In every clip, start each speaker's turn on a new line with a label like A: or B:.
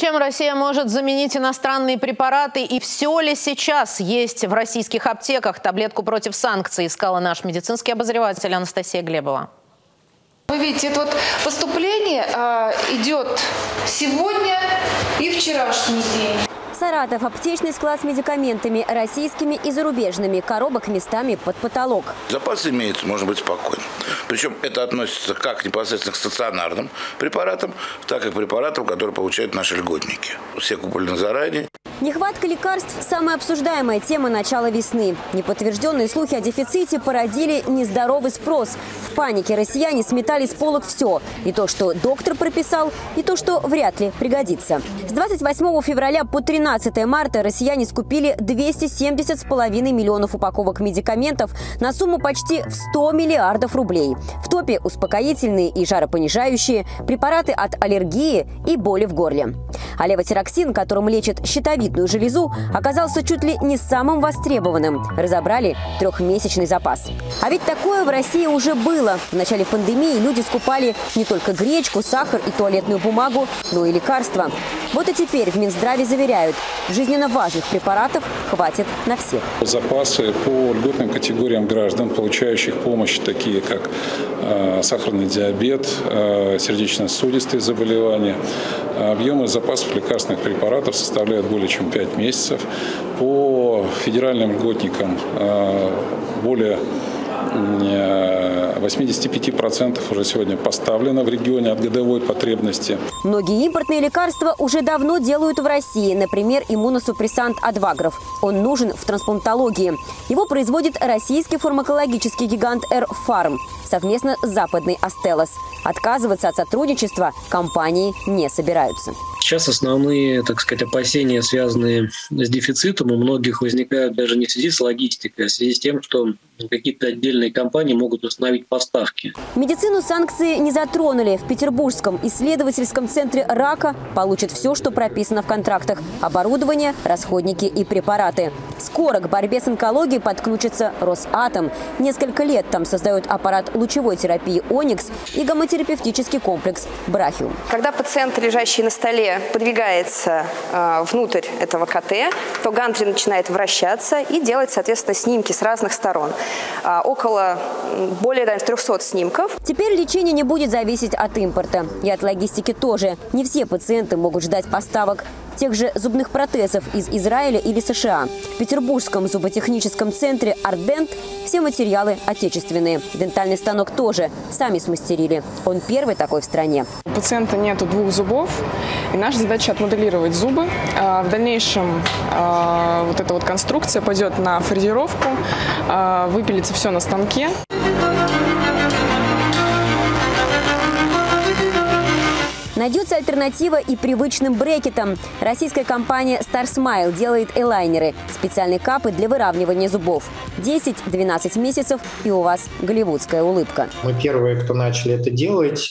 A: Чем Россия может заменить иностранные препараты и все ли сейчас есть в российских аптеках? Таблетку против санкций искала наш медицинский обозреватель Анастасия Глебова.
B: Вы видите, это вот поступление э, идет сегодня и вчерашний день.
C: Саратов – аптечный склад с медикаментами, российскими и зарубежными, коробок местами под потолок.
D: Запас имеется, можно быть спокойным. Причем это относится как непосредственно к стационарным препаратам, так и к препаратам, которые получают наши льготники. Все куплены заранее.
C: Нехватка лекарств – самая обсуждаемая тема начала весны. Неподтвержденные слухи о дефиците породили нездоровый спрос. В панике россияне сметали с полок все. И то, что доктор прописал, и то, что вряд ли пригодится. С 28 февраля по 13 марта россияне скупили 270,5 миллионов упаковок медикаментов на сумму почти в 100 миллиардов рублей. В топе успокоительные и жаропонижающие, препараты от аллергии и боли в горле. А левотироксин, которым лечат щитовидную железу, оказался чуть ли не самым востребованным. Разобрали трехмесячный запас. А ведь такое в России уже было. В начале пандемии люди скупали не только гречку, сахар и туалетную бумагу, но и лекарства. Вот и теперь в Минздраве заверяют, жизненно важных препаратов хватит на всех.
E: Запасы по льготным категориям граждан, получающих помощь, такие как э, сахарный диабет, э, сердечно-сосудистые заболевания, объемы запасов лекарственных препаратов составляют более чем 5 месяцев. По федеральным льготникам э, более 85% уже сегодня поставлено в регионе от годовой потребности.
C: Многие импортные лекарства уже давно делают в России. Например, иммуносупрессант Адвагров. Он нужен в трансплантологии. Его производит российский фармакологический гигант «Эрфарм» совместно с западной «Астелос». Отказываться от сотрудничества компании не собираются.
F: Сейчас основные, так сказать, опасения, связанные с дефицитом, у многих возникают даже не в связи с логистикой, а в связи с тем, что какие-то отдельные компании могут установить поставки.
C: Медицину санкции не затронули. В Петербургском исследовательском центре рака получат все, что прописано в контрактах. Оборудование, расходники и препараты. Скоро к борьбе с онкологией подключится Росатом. Несколько лет там создают аппарат лучевой терапии «Оникс» и гомотерапевтический комплекс «Брахиум».
G: Когда пациент, лежащий на столе, подвигается э, внутрь этого КТ, то гантри начинает вращаться и делать, соответственно, снимки с разных сторон. Э, около более наверное, 300 снимков.
C: Теперь лечение не будет зависеть от импорта. И от логистики тоже. Не все пациенты могут ждать поставок тех же зубных протезов из Израиля или США. В Петербургском зуботехническом центре «Ардент» все материалы отечественные. Дентальный станок тоже сами смастерили. Он первый такой в стране.
H: У пациента нету двух зубов, и наша задача отмоделировать зубы. А, в дальнейшем а, вот эта вот конструкция пойдет на фрезеровку, а, выпилится все на станке.
C: Найдется альтернатива и привычным брекетам. Российская компания Star Smile делает элайнеры – специальные капы для выравнивания зубов. 10-12 месяцев, и у вас голливудская улыбка.
I: Мы первые, кто начали это делать.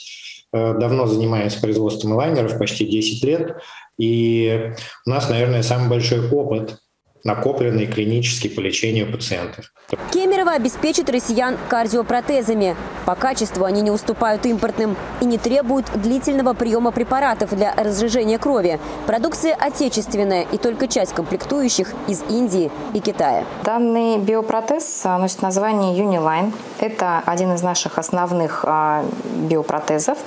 I: Э, давно занимаемся производством элайнеров, почти 10 лет. И у нас, наверное, самый большой опыт накопленный клинически по лечению пациентов.
C: Кемерово обеспечит россиян кардиопротезами. По качеству они не уступают импортным и не требуют длительного приема препаратов для разжижения крови. Продукция отечественная и только часть комплектующих из Индии и Китая.
J: Данный биопротез носит название Uniline. Это один из наших основных а, биопротезов.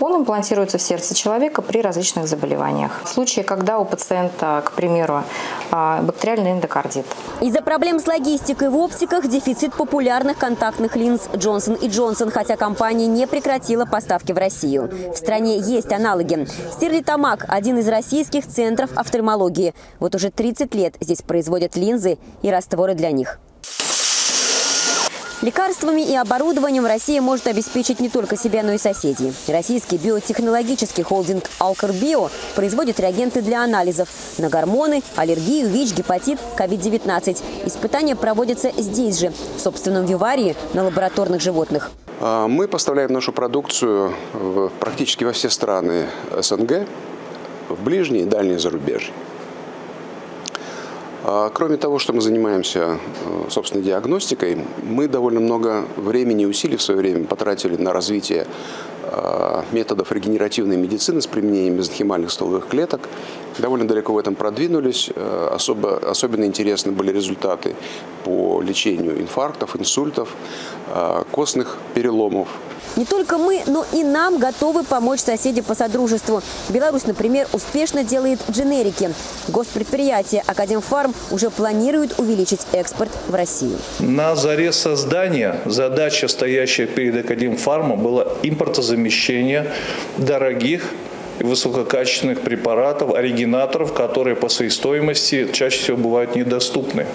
J: Он имплантируется в сердце человека при различных заболеваниях. В случае, когда у пациента, к примеру, а, бактериальный эндокардит.
C: Из-за проблем с логистикой в оптиках дефицит популярных контактных линз Джонсон и Джонсон, хотя компания не прекратила поставки в Россию. В стране есть аналоги. Стерлитамак – один из российских центров офтальмологии. Вот уже 30 лет здесь производят линзы и растворы для них. Лекарствами и оборудованием Россия может обеспечить не только себя, но и соседей. Российский биотехнологический холдинг «Алкарбио» производит реагенты для анализов на гормоны, аллергию, ВИЧ, гепатит, COVID-19. Испытания проводятся здесь же, в собственном виварии, на лабораторных животных.
K: А, мы поставляем нашу продукцию практически во все страны СНГ, в ближние и дальние зарубежья. А, кроме того, что мы занимаемся, э, собственно, диагностикой, мы довольно много времени и усилий в свое время потратили на развитие э, методов регенеративной медицины с применением мезонхимальных стволовых клеток. Довольно далеко в этом продвинулись. Э, особо, особенно интересны были результаты по лечению инфарктов, инсультов, костных переломов,
C: не только мы, но и нам готовы помочь соседи по содружеству. Беларусь, например, успешно делает дженерики. Госпредприятие «Академфарм» уже планирует увеличить экспорт в Россию.
L: На заре создания задача, стоящая перед «Академфармом», была импортозамещение дорогих высококачественных препаратов, оригинаторов, которые по своей стоимости чаще всего бывают недоступны.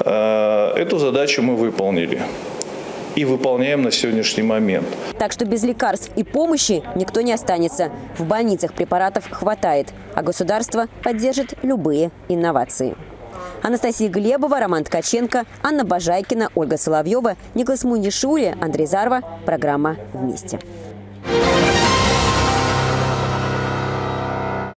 L: Э, эту задачу мы выполнили и выполняем на сегодняшний момент.
C: Так что без лекарств и помощи никто не останется. В больницах препаратов хватает, а государство поддержит любые инновации. Анастасия Глебова, Роман Ткаченко, Анна Бажайкина, Ольга Соловьева, Николас Мунишули, Андрей Зарва. Программа «Вместе».